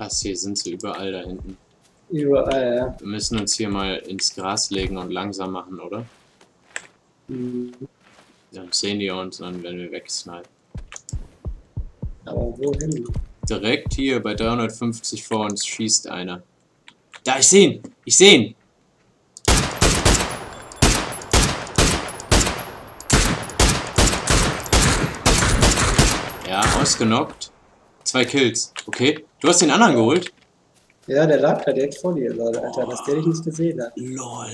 Krass, hier sind sie überall da hinten. Überall, ja. Wir müssen uns hier mal ins Gras legen und langsam machen, oder? Mhm. Dann sehen die uns und dann werden wir wegsnipen. Aber wohin? Direkt hier bei 350 vor uns schießt einer. Da, ich sehe ihn! Ich sehe ihn! Ja, ausgenockt. Zwei Kills. Okay. Du hast den anderen geholt? Ja, der lag da direkt vor dir, Leute, Alter, dass der dich nicht gesehen hat. LOL.